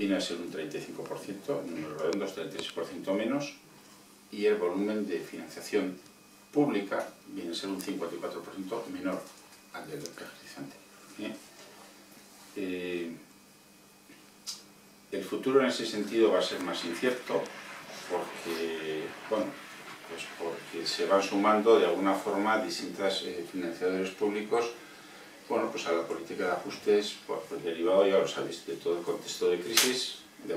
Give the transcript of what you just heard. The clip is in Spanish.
viene a ser un 35%, números redondos, 36% menos, y el volumen de financiación pública viene a ser un 54% menor al del ejercicio anterior. Eh, el futuro en ese sentido va a ser más incierto porque, bueno, pues porque se van sumando de alguna forma distintos eh, financiadores públicos pues a la política de ajustes pues, derivado, ya lo sabéis, de todo el contexto de crisis, de